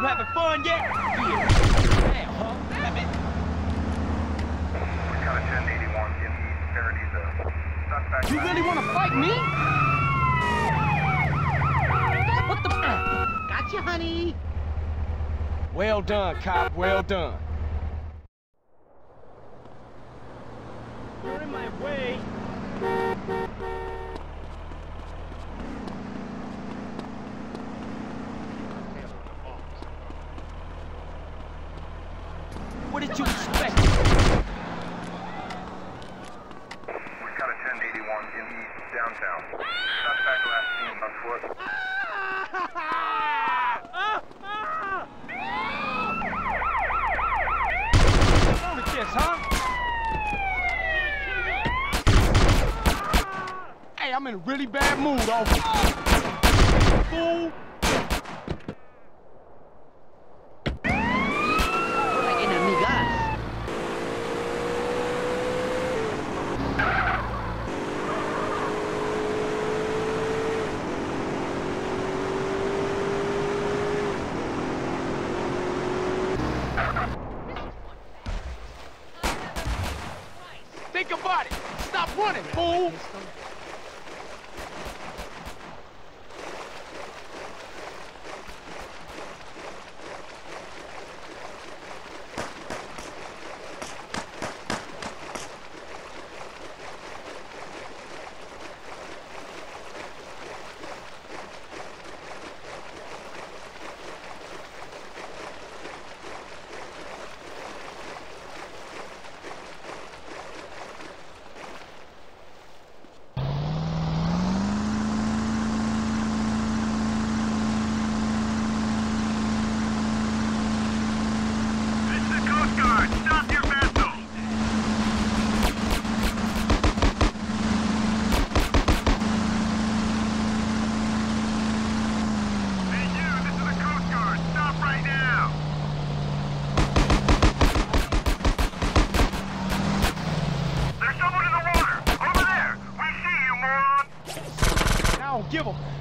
You having fun yet? Yeah. Damn, huh? Damn it. Got a 1081 in East Paradiso. Suspect. You really want to fight me? What the? Gotcha, honey. Well done, cop. Well done. You're in my way. I'm in a really bad mood, officer. Fool. Think about it. Stop running, fool. Give a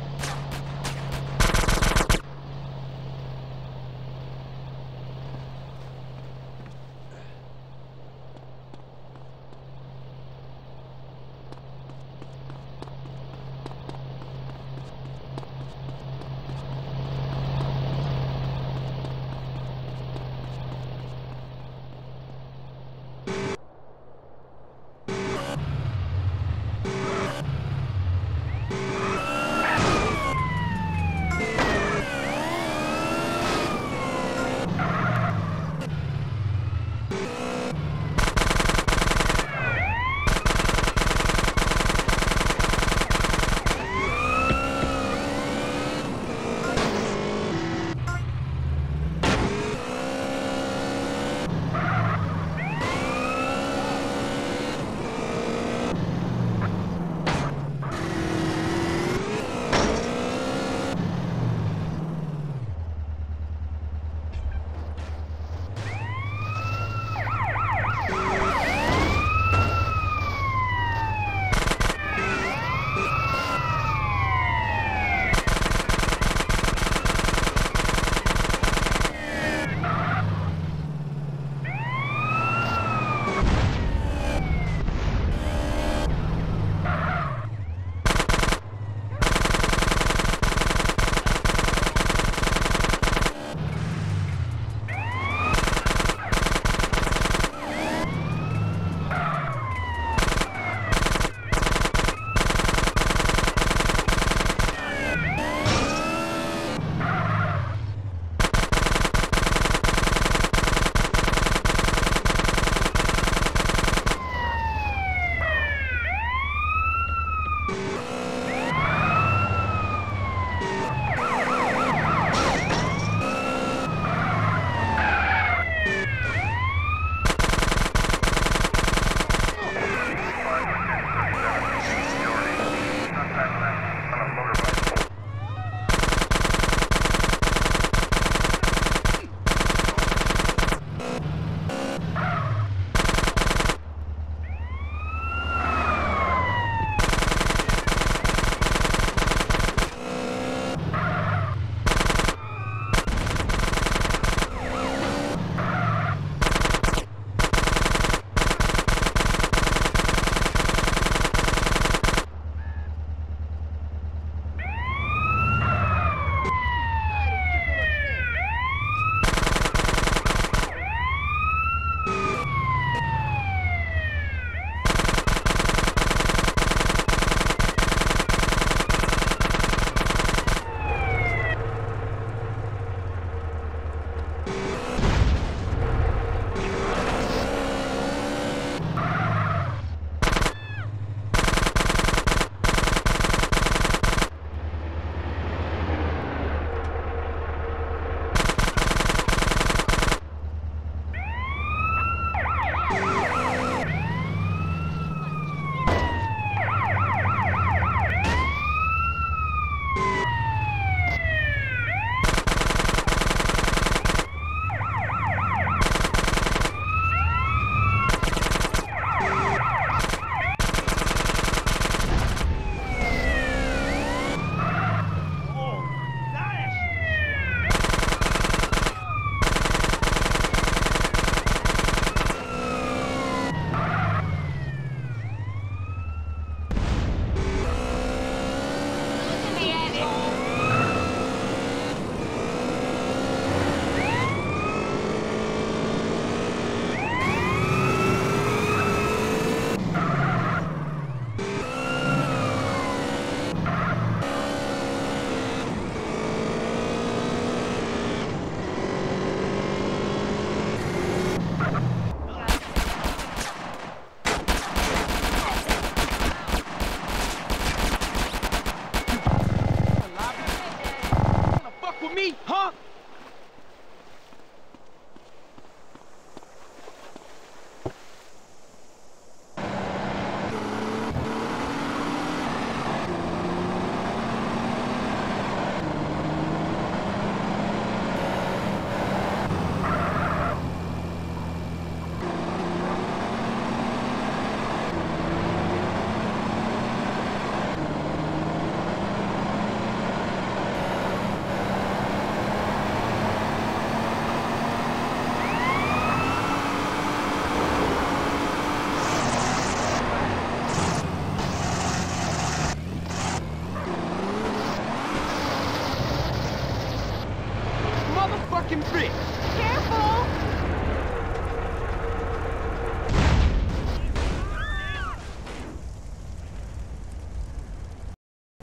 me, huh?